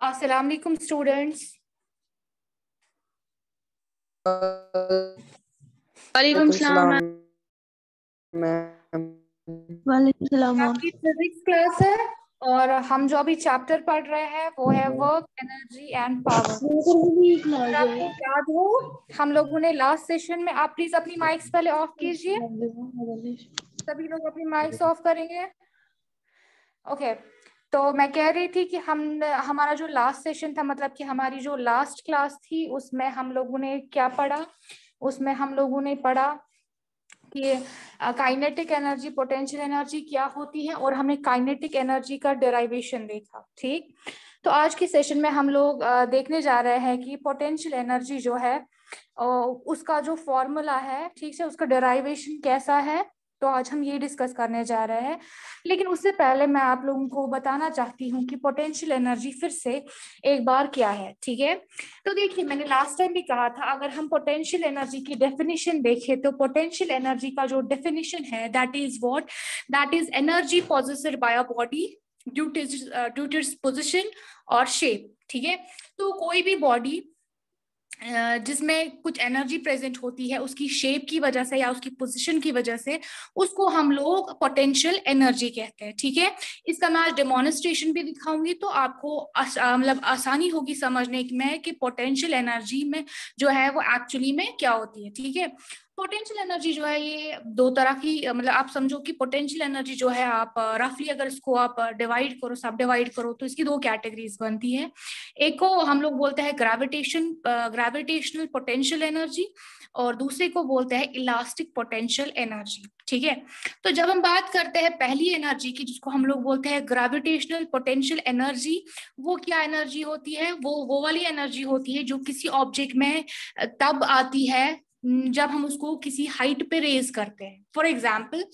अस्सलाम वालेकुम स्टूडेंट्स वालेकुम सलाम वालेकुम सलाम आपकी फिजिक्स क्लास है और हम जो अभी चैप्टर पढ़ रहे हैं वो है वर्क एनर्जी एंड पावर आपको याद हो हम लोगों ने लास्ट सेशन में आप प्लीज़ अपनी माइक्स पहले ऑफ़ कीजिए। सभी लोग अपनी माइक्स ऑफ़ करेंगे। ओके तो मैं कह रही थी कि हम, हमारा जो लास्ट सेशन था मतलब कि हमारी जो लास्ट क्लास थी, उसमें हम लोगों ने क्या पढ़ा? उसमें हम लोगों ने पढ़ा कि काइनेटिक एनर्जी पोटेंशियल एनर्जी क्या होती है और हमने काइनेटिक एनर्जी का डेराइवेशन देखा, ठीक? तो आज के सेशन में हम लोग देखने जा रहे हैं कि पोटेंशियल एनर्जी जो है उसका जो फॉर्मूला है, ठीक से उसका डेराइवेशन कैसा है? तो आज हम ये डिस्कस करने जा रहे हैं। लेकिन उससे पहले मैं आप लोगों को बताना चाहती हूँ कि पोटेंशियल एनर्जी फिर से एक बार क्या है, ठीक है? तो देखिए, मैंने लास्ट टाइम भी कहा था, अगर हम पोटेंशियल एनर्जी की डेफिनेशन देखें तो पोटेंशियल एनर्जी का जो डेफिनेशन है that is what that is energy posited by a body due to due to position और शेप ठीक है? तो कोई भी बॉडी जिसमें कुछ एनर्जी प्रेजेंट होती है, उसकी शेप की वजह से या उसकी पोजीशन की वजह से, उसको हम लोग पोटेंशियल एनर्जी कहते हैं, ठीक है? इसका मैं आज डेमोन्स्ट्रेशन भी दिखाऊँगी तो आपको मतलब आसानी होगी समझने में कि पोटेंशियल एनर्जी में जो है, वो एक्चुअली में क्या होती है, ठीक है? पोटेंशियल एनर्जी जो है, ये दो तरह की मतलब आप समझो कि पोटेंशियल एनर्जी जो है, आप रफली अगर इसको आप डिवाइड करो सब डिवाइड करो तो इसकी दो कैटेगरीज बनती है। एक को हम लोग बोलते हैं ग्रेविटेशन ग्रेविटेशनल पोटेंशियल एनर्जी और दूसरे को बोलते हैं इलास्टिक पोटेंशियल एनर्जी ठीक है? तो जब हम बात करते हैं पहली एनर्जी की, जिसको हम लोग बोलते हैं ग्रेविटेशनल पोटेंशियल एनर्जी वो क्या एनर्जी होती है? वो वो वाली एनर्जी होती है जो किसी ऑब्जेक्ट में तब आती है जब हम उसको किसी हाइट पे रेज करते हैं। फॉर एग्ज़ाम्पल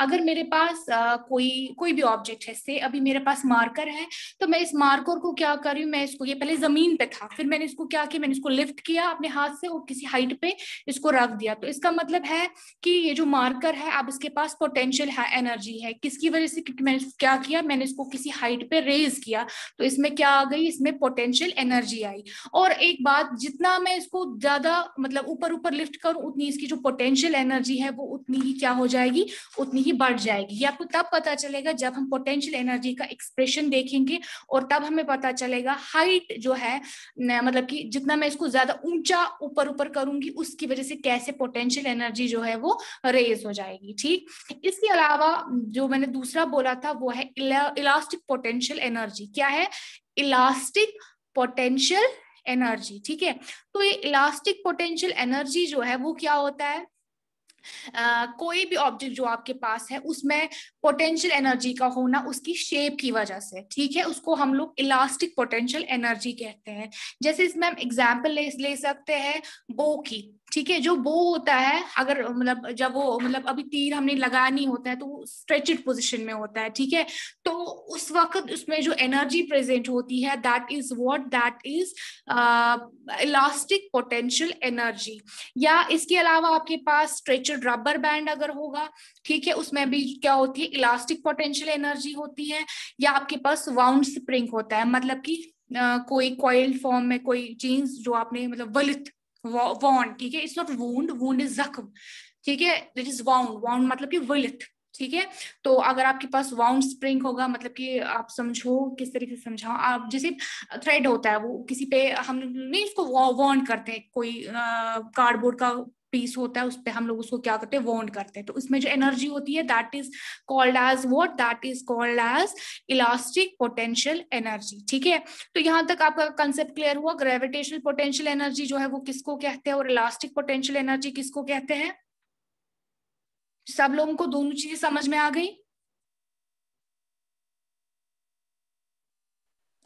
अगर मेरे पास आ, कोई कोई भी ऑब्जेक्ट है से अभी मेरे पास मार्कर है तो मैं इस मार्कर को क्या कर रही हूँ? मैं इसको ये पहले ज़मीन पे था फिर मैंने इसको क्या किया? मैंने इसको लिफ्ट किया अपने हाथ से और किसी हाइट पे इसको रख दिया। तो इसका मतलब है कि ये जो मार्कर है अब इसके पास पोटेंशियल है एनर्जी है। किसकी वजह से? मैंने क्या किया? मैंने इसको किसी हाइट पे रेज किया। तो इसमें क्या आ गई? इसमें पोटेंशियल एनर्जी आई। और एक बात जितना मैं इसको ज़्यादा मतलब ऊपर ऊपर लिफ्ट करूँ उतनी इसकी जो पोटेंशियल एनर्जी है वो उतनी ही क्या हो जाएगी? उतनी ही बढ़ जाएगी। ये आपको तब पता चलेगा जब हम पोटेंशियल एनर्जी का एक्सप्रेशन देखेंगे और तब हमें पता चलेगा हाइट जो है मतलब कि जितना मैं इसको ज़्यादा ऊँचा ऊपर ऊपर करूँगी, उसकी वजह से कैसे पोटेंशियल एनर्जी जो है वो रेज हो जाएगी, ठीक? इसके अलावा जो मैंने दूसरा बोला था, वो है इलास्टिक पोटेंशियल एनर्जी क्या है? इलास्टिक पोटेंशियल एनर्जी ठीक है? तो ये इलास्टिक पोटेंशियल एनर्जी जो है, वो क्या होता है? Uh, कोई भी ऑब्जेक्ट जो आपके पास है उसमें पोटेंशियल एनर्जी का होना उसकी शेप की वजह से ठीक है? उसको हम लोग इलास्टिक पोटेंशियल एनर्जी कहते हैं। जैसे इसमें हम एग्ज़ाम्पल ले, ले सकते हैं बो की। ठीक है जो बो होता है अगर मतलब जब वो मतलब अभी तीर हमने लगाया नहीं होता है तो वो स्ट्रेचड पोजिशन में होता है ठीक है? तो उस वक्त उसमें जो एनर्जी प्रेजेंट होती है that is what that is elastic potential energy या इसके अलावा आपके पास स्ट्रेचड रबर बैंड अगर होगा ठीक है उसमें भी क्या होती है? इलास्टिक पोटेंशियल एनर्जी होती है या आपके पास वाउंड स्प्रिंग होता है मतलब कि Uh, कोई कॉइल्ड फॉर्म में कोई जीन्स जो आपने मतलब वलित वॉन्ड ठीक है? It's not wound wound is जख्म ठीक है? दिट इज़ वाउंड वाउंड मतलब कि विलिथ ठीक है? तो अगर आपके पास वाउंड स्प्रिंग होगा मतलब कि आप समझो, किस तरीके से समझाओ आप जैसे थ्रेड होता है, वो किसी पे हम नहीं उसको वॉन्ड करते हैं, कोई कार्डबोर्ड का पीस होता है उस पर हम लोग उसको क्या करते हैं वॉन्ड करते हैं। तो उसमें जो एनर्जी होती है that is called as what that is called as elastic potential energy ठीक है? तो यहाँ तक आपका कंसेप्ट क्लियर हुआ ग्रेविटेशनल पोटेंशियल एनर्जी जो है वो किसको कहते हैं और इलास्टिक पोटेंशियल एनर्जी किसको कहते हैं? सब लोगों को दोनों चीज़ें समझ में आ गई?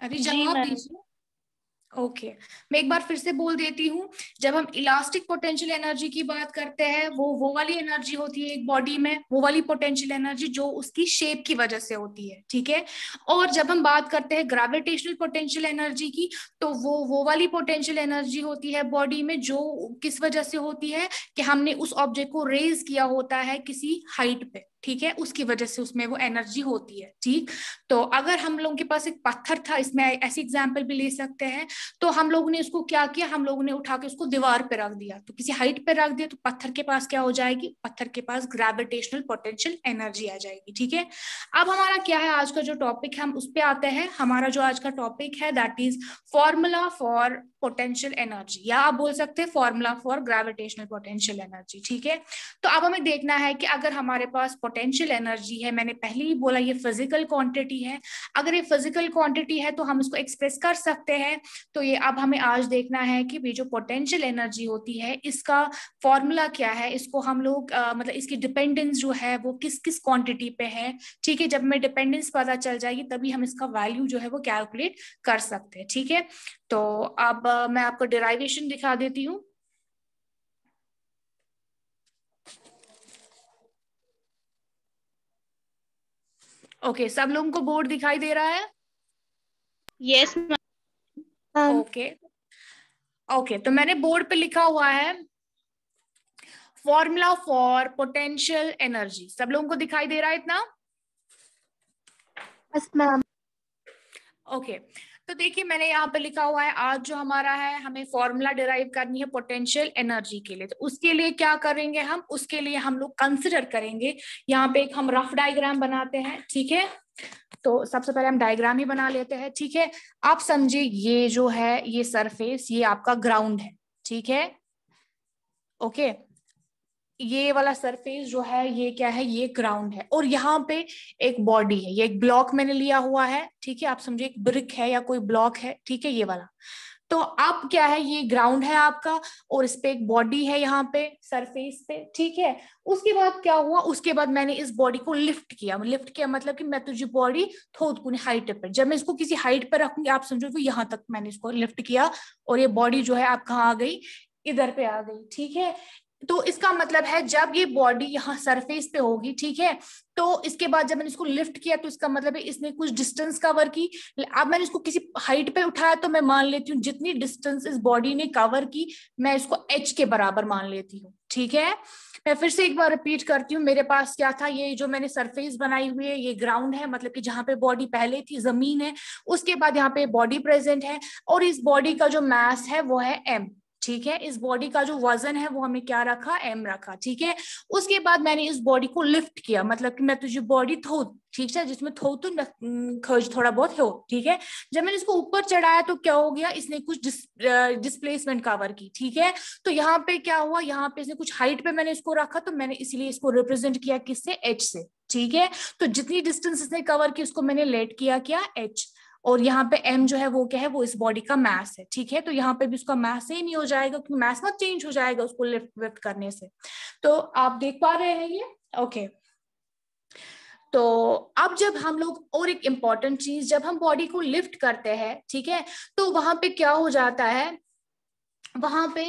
अरे जवाब दीजिए। Okay okay. मैं एक बार फिर से बोल देती हूँ, जब हम इलास्टिक पोटेंशियल एनर्जी की बात करते हैं, वो वो वाली एनर्जी होती है एक बॉडी में, वो वाली पोटेंशियल एनर्जी जो उसकी शेप की वजह से होती है, ठीक है? और जब हम बात करते हैं ग्रेविटेशनल पोटेंशियल एनर्जी की तो वो वो वाली पोटेंशियल एनर्जी होती है बॉडी में जो किस वजह से होती है कि हमने उस ऑब्जेक्ट को रेज किया होता है किसी हाइट पे, ठीक है? उसकी वजह से उसमें वो एनर्जी होती है, ठीक? तो अगर हम लोगों के पास एक पत्थर था, इसमें ऐसी एग्ज़ाम्पल भी ले सकते हैं तो हम लोगों ने इसको क्या किया? हम लोगों ने उठा के उसको दीवार पे रख दिया। तो किसी हाइट पे रख दिया तो पत्थर के पास क्या हो जाएगी? पत्थर के पास ग्रेविटेशनल पोटेंशियल एनर्जी आ जाएगी, ठीक है? अब हमारा क्या है? आज का जो टॉपिक है, हम उस पर आते हैं। हमारा जो आज का टॉपिक है that is formula for potential energy या आप बोल सकते हैं formula for gravitational potential energy ठीक है? तो अब हमें देखना है कि अगर हमारे पास पोटेंशियल एनर्जी है, मैंने पहले ही बोला ये फ़िज़िकल क्वांटिटी है, अगर ये फ़िज़िकल क्वांटिटी है तो हम इसको एक्सप्रेस कर सकते हैं। तो ये अब हमें आज देखना है कि जो पोटेंशियल एनर्जी होती है, इसका फॉर्मूला क्या है? इसको हम लोग मतलब इसकी डिपेंडेंस जो है वो किस किस क्वांटिटी पे है? ठीक है, जब हमें डिपेंडेंस पता चल जाएगी तभी हम इसका वैल्यू जो है वो कैलकुलेट कर सकते हैं, ठीक है? तो अब मैं आपको डिराइवेशन दिखा देती हूँ। ओके okay, सब लोगों को बोर्ड दिखाई दे रहा है? यस ओके ओके तो मैंने बोर्ड पे लिखा हुआ है फॉर्मूला फॉर पोटेंशियल एनर्जी सब लोगों को दिखाई दे रहा है इतना? ओके तो देखिए, मैंने यहाँ पे लिखा हुआ है, आज जो हमारा है, हमें फॉर्मूला डिराइव करनी है पोटेंशियल एनर्जी के लिए। तो उसके लिए क्या करेंगे हम? उसके लिए हम लोग कंसिडर करेंगे। यहाँ पे एक हम रफ डायग्राम बनाते हैं, ठीक है? तो सबसे पहले हम डायग्राम ही बना लेते हैं, ठीक है? आप समझे ये जो है, ये सरफेस ये आपका ग्राउंड है, ठीक है? ओके ये वाला सरफेस जो है, ये क्या है? ये ग्राउंड है। और यहाँ पे एक बॉडी है। ये एक ब्लॉक मैंने लिया हुआ है, ठीक है? आप समझे एक ब्रिक है या कोई ब्लॉक है, ठीक है? ये वाला। तो अब क्या है? ये ग्राउंड है आपका और इस पे एक बॉडी है यहाँ पे सरफेस पे, ठीक है? उसके बाद क्या हुआ? उसके बाद मैंने इस बॉडी को लिफ्ट किया। लिफ्ट किया मतलब कि मैं तुझे बॉडी थोड़ी हाइट पर जब मैं इसको किसी हाइट पर रखूँगी, आप समझो तो यहाँ तक मैंने इसको लिफ्ट किया और ये बॉडी जो है, आप कहाँ आ गई? इधर पे आ गई, ठीक है? तो इसका मतलब है जब ये बॉडी यहाँ सरफेस पे होगी, ठीक है? तो इसके बाद जब मैंने इसको लिफ्ट किया तो इसका मतलब है इसने कुछ डिस्टेंस कवर की। अब मैंने इसको किसी हाइट पे उठाया तो मैं मान लेती हूँ जितनी डिस्टेंस इस बॉडी ने कवर की, मैं इसको एच के बराबर मान लेती हूँ, ठीक है? मैं फिर से एक बार रिपीट करती हूँ, मेरे पास क्या था? ये जो मैंने सरफेस बनाई हुई है, ये ग्राउंड है मतलब कि जहाँ पे बॉडी पहले थी, ज़मीन है, उसके बाद यहाँ पे बॉडी प्रेजेंट है, और इस बॉडी का जो मैस है, वो है एम ठीक है? इस बॉडी का जो वज़न है वो हमें क्या रखा? एम रखा ठीक है? उसके बाद मैंने इस बॉडी को लिफ्ट किया मतलब कि मैं तुझे बॉडी थो ठीक है? जिसमें थो तो खर्च थोड़ा बहुत हो ठीक है? जब मैंने इसको ऊपर चढ़ाया तो क्या हो गया? इसने कुछ डिस, डिस्प्लेसमेंट कवर की ठीक है? तो यहाँ पे क्या हुआ? यहाँ पे इसने कुछ हाइट पे मैंने इसको रखा तो मैंने इसीलिए इसको रिप्रेजेंट किया किससे? एच से ठीक है? तो जितनी डिस्टेंस इसने कवर की उसको मैंने लेट किया क्या? एच और यहाँ पे एम जो है वो क्या है, वो इस बॉडी का मैस है, ठीक है? तो यहाँ पे भी उसका मैस सेम ही हो जाएगा, क्योंकि मैस मत चेंज हो जाएगा उसको लिफ्ट विफ्ट करने से। तो आप देख पा रहे हैं ये? ओके तो अब जब हम लोग और एक इंपॉर्टेंट चीज़, जब हम बॉडी को लिफ्ट करते हैं, ठीक है? तो वहाँ पे क्या हो जाता है? वहाँ पे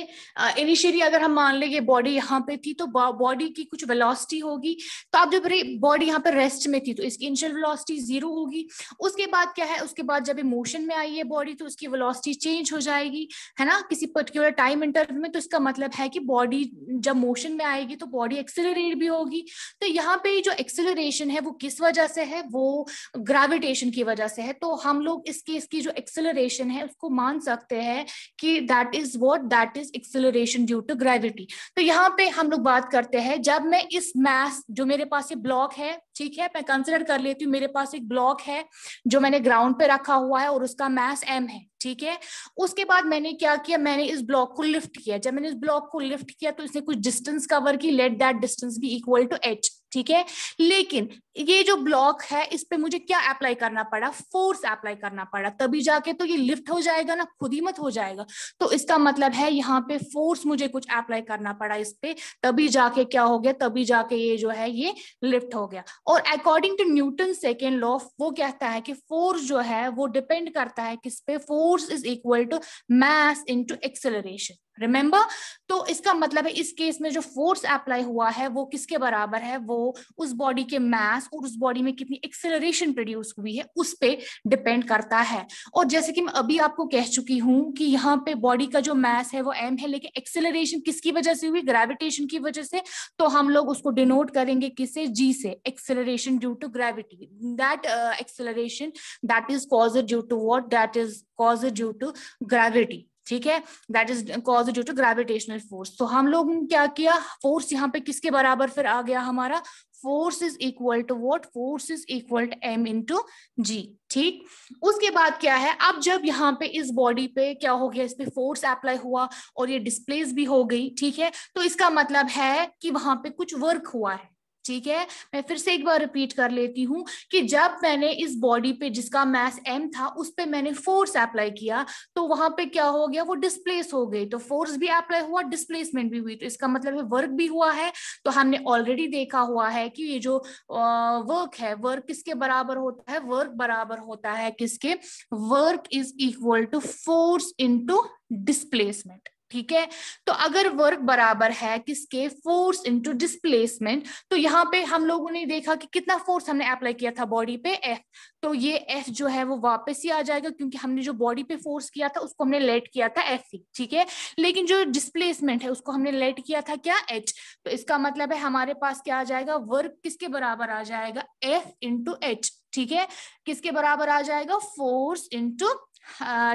इनिशियली अगर हम मान ले ये बॉडी यहाँ पे थी तो बॉडी की कुछ वेलोसिटी होगी। तो आप जब बॉडी यहाँ पे रेस्ट में थी तो इसकी इनिशियल वेलोसिटी ज़ीरो होगी। उसके बाद क्या है? उसके बाद जब मोशन में आई है बॉडी तो उसकी वेलोसिटी चेंज हो जाएगी, है ना? किसी पर्टिकुलर टाइम इंटरवल में तो इसका मतलब है कि बॉडी जब मोशन में आएगी तो बॉडी एक्सेलरेट भी होगी। तो यहाँ पे जो एक्सेलरेशन है, वो किस वजह से है? वो ग्रेविटेशन की वजह से है। तो हम लोग इसकी इसकी जो एक्सेलरेशन है, उसको मान सकते हैं कि दैट इज़ वो what that is acceleration due to gravity तो यहाँ पे हम लोग बात करते हैं, जब मैं इस मैस जो मेरे पास ये ब्लॉक है, ठीक है, मैं कंसिडर कर लेती हूँ, मेरे पास एक ब्लॉक है, जो मैंने ग्राउंड पे रखा हुआ है और उसका मैस एम है, ठीक है? उसके बाद मैंने क्या किया, मैंने इस ब्लॉक को लिफ्ट किया। जब मैंने इस ब्लॉक को लिफ्ट किया तो इसने कुछ डिस्टेंस कवर की लेट दैट डिस्टेंस भी इक्वल टू एच ठीक है? लेकिन ये जो ब्लॉक है, इस पे मुझे क्या अप्लाई करना पड़ा? फोर्स अप्लाई करना पड़ा। तभी जाके तो ये लिफ्ट हो जाएगा ना? खुद ही मत हो जाएगा। तो इसका मतलब है यहाँ पे फोर्स मुझे कुछ अप्लाई करना पड़ा इस पे। तभी जाके क्या हो गया? तभी जाके ये जो है, ये लिफ्ट हो गया। और according to Newton second law वो कहता है कि फोर्स जो है, वो डिपेंड करता है किस पे? Force is equal to mass into acceleration remember तो इसका मतलब है, इस केस में जो फोर्स अप्लाई हुआ है, वो किसके बराबर है? वो उस बॉडी के मास और उस बॉडी में कितनी एक्सेलरेशन प्रोड्यूस हुई है, उस पे डिपेंड करता है। और जैसे कि मैं अभी आपको कह चुकी हूँ कि यहाँ पे बॉडी का जो मास है, वो एम है, लेकिन एक्सेलरेशन किसकी वजह से हुई? ग्रेविटेशन की वजह से। तो हम लोग उसको डिनोट करेंगे किससे जी से। Acceleration due to gravity that acceleration that is cause due to what that is cause due to gravity ठीक है? That is cause due to gravitational force तो हम लोग क्या किया? फोर्स यहाँ पे किसके बराबर फिर आ गया हमारा? Force is equal to what force is equal to m into g ठीक? उसके बाद क्या है? अब जब यहाँ पे इस बॉडी पे क्या हो गया? इस पे फोर्स अप्लाई हुआ और ये डिस्प्लेस भी हो गई, ठीक है? तो इसका मतलब है कि वहाँ पे कुछ वर्क हुआ है। ठीक है? मैं फिर से एक बार रिपीट कर लेती हूँ कि जब मैंने इस बॉडी पे जिसका मैस एम था, उस पर मैंने फोर्स अप्लाई किया तो वहाँ पे क्या हो गया? वो डिस्प्लेस हो गई। तो फोर्स भी अप्लाई हुआ डिस्प्लेसमेंट भी हुई। तो इसका मतलब है वर्क भी हुआ है। तो हमने ऑलरेडी देखा हुआ है कि ये जो वर्क है वर्क किसके बराबर होता है? वर्क बराबर होता है किसके? Work is equal to force into displacement ठीक है? तो अगर वर्क बराबर है किसके? फोर्स इनटू डिस्प्लेसमेंट तो यहाँ पे हम लोगों ने देखा कि कितना फोर्स हमने अप्लाई किया था बॉडी पे एफ़ तो ये एफ़ जो है वो वापस ही आ जाएगा क्योंकि हमने जो बॉडी पे फोर्स किया था, उसको हमने लेट किया था एफ़ ही, ठीक है? लेकिन जो डिस्प्लेसमेंट है, उसको हमने लेट किया था क्या? एच तो इसका मतलब है हमारे पास क्या आ जाएगा? वर्क किसके बराबर आ जाएगा? एफ़ इंटू एच ठीक है? किसके बराबर आ जाएगा? फोर्स इंटू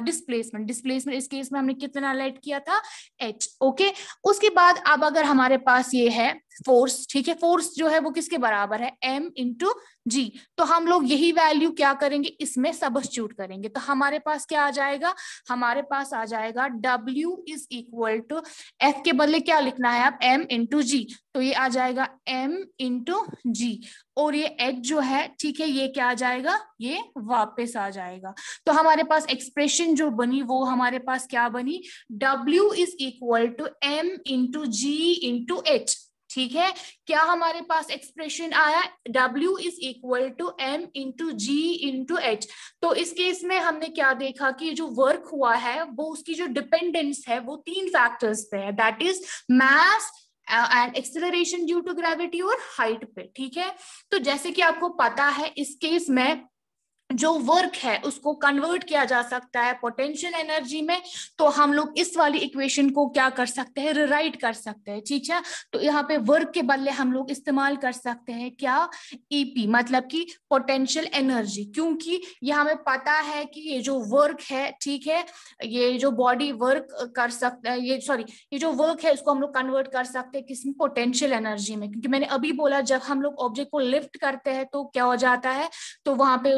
डिस्प्लेसमेंट डिस्प्लेसमेंट इस केस में हमने कितना लाइट किया था एच ओके okay? उसके बाद अब अगर हमारे पास ये है फोर्स, ठीक है? फोर्स जो है वो किसके बराबर है? एम इंटू जी तो हम लोग यही वैल्यू क्या करेंगे? इसमें सबस्टिट्यूट करेंगे। तो हमारे पास क्या आ जाएगा? हमारे पास आ जाएगा W is equal to F के बदले क्या लिखना है आप? M इंटू जी तो ये आ जाएगा M इंटू जी और ये एच जो है, ठीक है, ये क्या आ जाएगा? ये वापस आ जाएगा। तो हमारे पास एक्सप्रेशन जो बनी, वो हमारे पास क्या बनी? W is equal to m into g into h ठीक है? क्या हमारे पास एक्सप्रेशन आया? W is equal to m into g into h तो इस केस में हमने क्या देखा कि जो वर्क हुआ है, वो उसकी जो डिपेंडेंस है, वो तीन फैक्टर्स पे है. That is mass and acceleration due to gravity और हाइट पे. ठीक है? तो जैसे कि आपको पता है, इस केस में जो वर्क है, उसको कन्वर्ट किया जा सकता है पोटेंशियल एनर्जी में तो हम लोग इस वाली इक्वेशन को क्या कर सकते हैं? रिराइट कर सकते हैं, ठीक है? तो यहाँ पे वर्क के बदले हम लोग इस्तेमाल कर सकते हैं क्या? ईपी e मतलब कि पोटेंशियल एनर्जी क्योंकि ये हमें पता है कि ये जो वर्क है, ठीक है? ये जो बॉडी वर्क कर सकता ये सॉरी ये जो वर्क है, उसको हम लोग कन्वर्ट कर सकते हैं किसमें पोटेंशियल एनर्जी में, क्योंकि मैंने अभी बोला, जब हम लोग ऑब्जेक्ट को लिफ्ट करते हैं तो क्या हो जाता है? तो वहाँ पे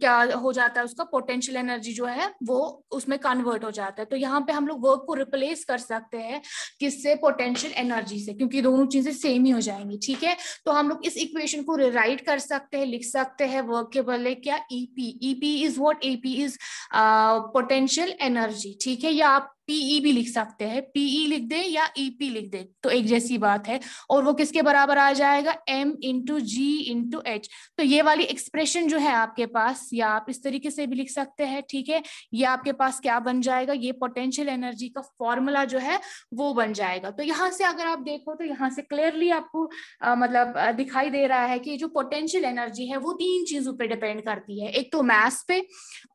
क्या हो जाता है उसका पोटेंशियल एनर्जी जो है, वो उसमें कन्वर्ट हो जाता है। तो यहाँ पे हम लोग वर्क को रिप्लेस कर सकते हैं किससे? पोटेंशियल एनर्जी से, क्योंकि दोनों चीज़ें सेम ही हो जाएँगी, ठीक है? तो हम लोग इस इक्वेशन को रिराइट कर सकते हैं, लिख सकते हैं वर्क के बदले क्या? EP EP is what EP is potential energy ठीक है? या आप पीई e भी लिख सकते हैं। पीई e लिख दे या ईपी e लिख दे तो एक जैसी बात है। और वो किसके बराबर आ जाएगा? M into g into h तो ये वाली एक्सप्रेशन जो है आपके पास या आप इस तरीके से भी लिख सकते हैं ठीक है? ये आपके पास क्या बन जाएगा? ये पोटेंशियल एनर्जी का फॉर्मूला जो है वो बन जाएगा। तो यहाँ से अगर आप देखो तो यहाँ से क्लियरली आपको आ, मतलब दिखाई दे रहा है कि जो पोटेंशियल एनर्जी है वो तीन चीज़ों पर डिपेंड करती है। एक तो मैथ पे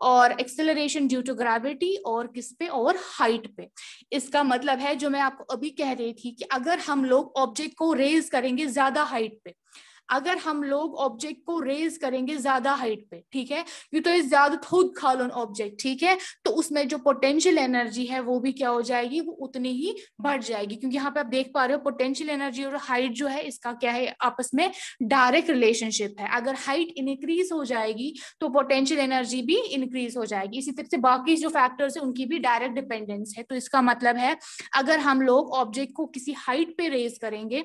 और एक्सेलरेशन ड्यू टू ग्रेविटी और किस पे? और हाइट हाइट पे। इसका मतलब है जो मैं आपको अभी कह रही थी कि अगर हम लोग ऑब्जेक्ट को रेज करेंगे ज़्यादा हाइट पे अगर हम लोग ऑब्जेक्ट को रेज करेंगे ज़्यादा हाइट पे, ठीक है? यू तो ज़्यादा खुद खालन ऑब्जेक्ट ठीक है? तो उसमें जो पोटेंशियल एनर्जी है, वो भी क्या हो जाएगी? वो उतनी ही बढ़ जाएगी। क्योंकि यहाँ पे आप देख पा रहे हो पोटेंशियल एनर्जी और हाइट जो है, इसका क्या है? आपस में डायरेक्ट रिलेशनशिप है। अगर हाइट इंक्रीज हो जाएगी तो पोटेंशियल एनर्जी भी इंक्रीज हो जाएगी। इसी तरह से बाकी जो फैक्टर्स है, उनकी भी डायरेक्ट डिपेंडेंस है। तो इसका मतलब है, अगर हम लोग ऑब्जेक्ट को किसी हाइट पे रेज करेंगे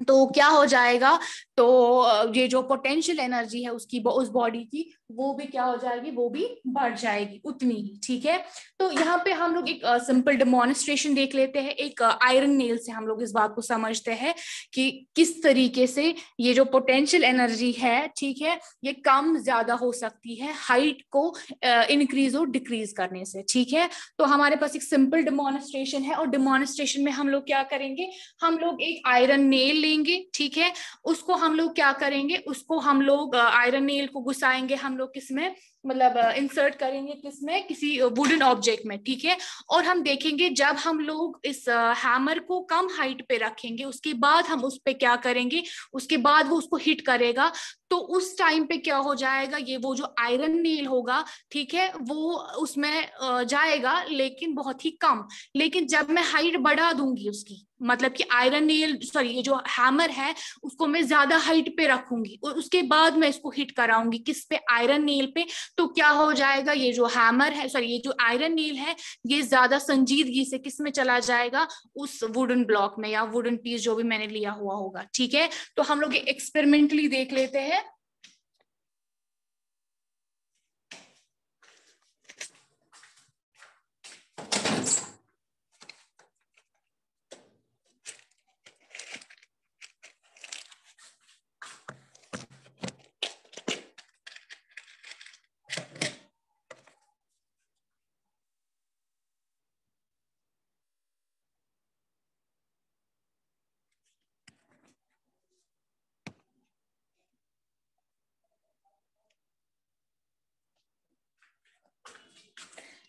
तो क्या हो जाएगा? तो ये जो पोटेंशियल एनर्जी है उसकी उस बॉडी की, वो भी क्या हो जाएगी? वो भी बढ़ जाएगी, उतनी ही, ठीक है? तो यहाँ पे हम लोग एक सिंपल डेमोन्स्ट्रेशन देख लेते हैं। एक आयरन नेल से हम लोग इस बात को समझते हैं कि किस तरीके से ये जो पोटेंशियल एनर्जी है, ठीक है, ये कम ज़्यादा हो सकती है हाइट को इंक्रीज और डिक्रीज करने से, ठीक है? तो हमारे पास एक सिंपल डेमोन्स्ट्रेशन है और डेमोन्स्ट्रेशन में हम लोग क्या करेंगे? हम लोग एक आयरन नेल लेंगे, ठीक है? उसको हम लोग क्या करेंगे? उसको हम लोग आयरन नेल को घुसाएँगे हम लोग किसमें मतलब इंसर्ट करेंगे किसमें किसी वुडन ऑब्जेक्ट में, ठीक है? और हम देखेंगे जब हम लोग इस हैमर को कम हाइट पे रखेंगे, उसके बाद हम उस पे क्या करेंगे? उसके बाद वो उसको हिट करेगा। तो उस टाइम पे क्या हो जाएगा? ये वो जो आयरन नील होगा, ठीक है? वो उसमें जाएगा, लेकिन बहुत ही कम। लेकिन जब मैं हाइट बढ़ा दूँगी उसकी मतलब कि आयरन नील सॉरी ये जो हैमर है, उसको मैं ज़्यादा हाइट पे रखूँगी, और उसके बाद मैं इसको हिट कराऊँगी, किस पे? आयरन नील पे। तो क्या हो जाएगा? ये जो हैमर है सॉरी ये जो आयरन नील है, ये ज़्यादा संजीदगी से किसमें चला जाएगा? उस वुडन ब्लॉक में या वुडन पीस जो भी मैंने लिया हुआ होगा, ठीक है? तो हम लोग एक्सपेरिमेंटली देख लेते हैं।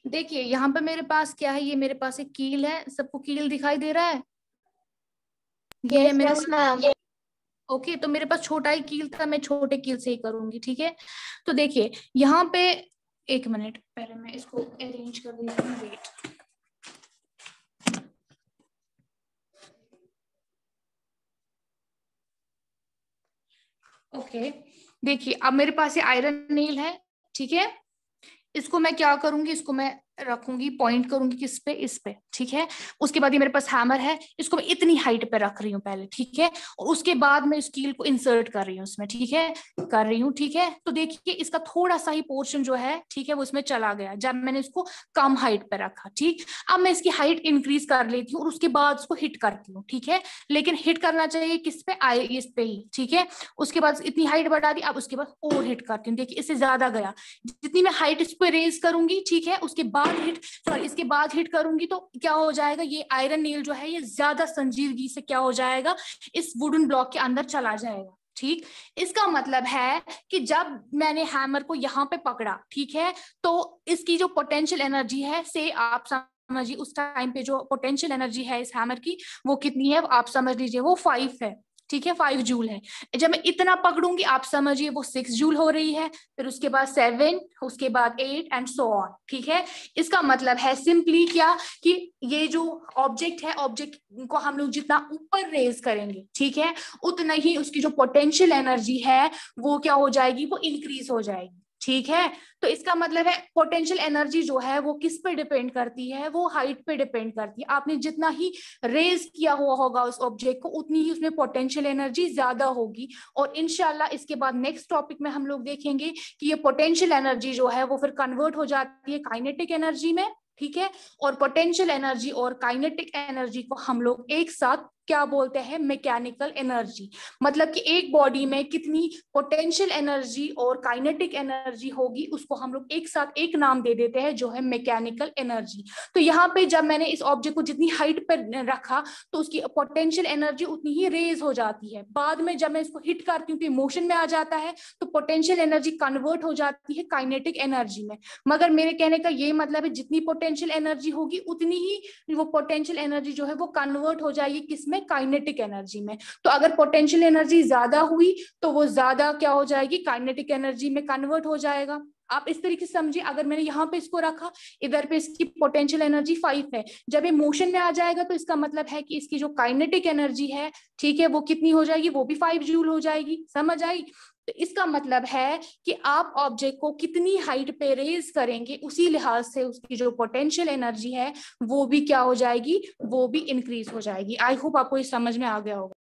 देखिए यहाँ पे मेरे पास क्या है? ये मेरे पास एक कील है। सबको कील दिखाई दे रहा है? ये yes, मेरे पास ओके तो मेरे पास छोटा ही कील था। मैं छोटे कील से ही करूँगी ठीक है? तो देखिए यहाँ पे एक मिनट पहले मैं इसको अरेंज कर देती हूँ। वेट ओके okay, देखिए अब मेरे पास ये आयरन नील है ठीक है? इसको मैं क्या करूँगी? इसको मैं रखूँगी पॉइंट करूँगी किस पे, इस पे, ठीक है? उसके बाद ये मेरे पास हैमर है, इसको मैं इतनी हाइट पे रख रही हूँ पहले, ठीक है? और उसके बाद मैं इस कील को इंसर्ट कर रही हूँ उसमें ठीक है? कर रही हूँ, ठीक है? तो देखिए, इसका थोड़ा सा ही पोर्शन जो है, ठीक है, वो इसमें चला गया, जब मैंने इसको कम हाइट पे रखा, ठीक? अब मैं इसकी हाइट इंक्रीज कर लेती हूँ और उसके बाद उसको हिट करती हूँ, ठीक है? लेकिन हिट करना चाहिए किस पे? आए इस पे ही, ठीक है? उसके बाद इतनी हाइट बढ़ा दी, अब उसके बाद और हिट करती हूँ। देखिए, इससे ज़्यादा गया। जितनी मैं हाइट इस पे रेज करूँगी, ठीक है? उसके बाद हिट सॉरी इसके बाद हिट करूँगी तो क्या हो जाएगा? ये आयरन नील जो है, ये ज़्यादा संजीदगी से क्या हो जाएगा? इस वुडन ब्लॉक के अंदर चला जाएगा, ठीक? इसका मतलब है कि जब मैंने हैमर को यहाँ पे पकड़ा, ठीक है तो इसकी जो पोटेंशियल एनर्जी है, से आप समझिए, उस टाइम पे जो पोटेंशियल एनर्जी है इस हैमर की, वो कितनी है? आप समझ लीजिए, वो फाइव है। ठीक है फाइव जूल है। जब मैं इतना पकड़ूँगी, आप समझिए वो सिक्स जूल हो रही है, फिर उसके बाद सेवन उसके बाद एट एंड सो ऑन ठीक है? इसका मतलब है सिंपली क्या? कि ये जो ऑब्जेक्ट है ऑब्जेक्ट को हम लोग जितना ऊपर रेज करेंगे, ठीक है? उतना ही उसकी जो पोटेंशियल एनर्जी है, वो क्या हो जाएगी? वो इंक्रीज हो जाएगी। ठीक है? तो इसका मतलब है पोटेंशियल एनर्जी जो है, वो किस पे डिपेंड करती है? वो हाइट पे डिपेंड करती है। आपने जितना ही रेज किया हुआ होगा उस ऑब्जेक्ट को, उतनी ही उसमें पोटेंशियल एनर्जी ज़्यादा होगी। और इनशाला इसके बाद नेक्स्ट टॉपिक में हम लोग देखेंगे कि ये पोटेंशियल एनर्जी जो है, वो फिर कन्वर्ट हो जाती है काइनेटिक एनर्जी में, ठीक है? और पोटेंशियल एनर्जी और काइनेटिक एनर्जी को हम लोग एक साथ क्या बोलते हैं? मैकेनिकल एनर्जी मतलब कि एक बॉडी में कितनी पोटेंशियल एनर्जी और काइनेटिक एनर्जी होगी, उसको हम लोग एक साथ एक नाम दे देते हैं, जो है मैकेनिकल एनर्जी तो यहाँ पे जब मैंने इस ऑब्जेक्ट को जितनी हाइट पर रखा तो उसकी पोटेंशियल एनर्जी उतनी ही रेज हो जाती है। बाद में जब मैं इसको हिट करती हूँ तो मोशन में आ जाता है तो पोटेंशियल एनर्जी कन्वर्ट हो जाती है काइनेटिक एनर्जी में। मगर मेरे कहने का ये मतलब है, जितनी पोटेंशियल एनर्जी होगी, उतनी ही वो पोटेंशियल एनर्जी जो है वो कन्वर्ट हो जाएगी किसमें में काइनेटिक एनर्जी में। तो अगर पोटेंशियल एनर्जी ज़्यादा हुई तो वो ज़्यादा क्या हो जाएगी? काइनेटिक एनर्जी में कन्वर्ट हो जाएगा। आप इस तरीके से समझिए, अगर मैंने यहाँ पे इसको रखा, इधर पे इसकी पोटेंशियल एनर्जी फाइव है। जब ये मोशन में आ जाएगा तो इसका मतलब है कि इसकी जो काइनेटिक एनर्जी है, ठीक है, वो कितनी हो जाएगी, वो भी फाइव जूल हो जाएगी, समझ आई? तो इसका मतलब है कि आप ऑब्जेक्ट को कितनी हाइट पे रेज करेंगे, उसी लिहाज से उसकी जो पोटेंशियल एनर्जी है, वो भी क्या हो जाएगी, वो भी इंक्रीज हो जाएगी। आई होप आपको ये समझ में आ गया होगा।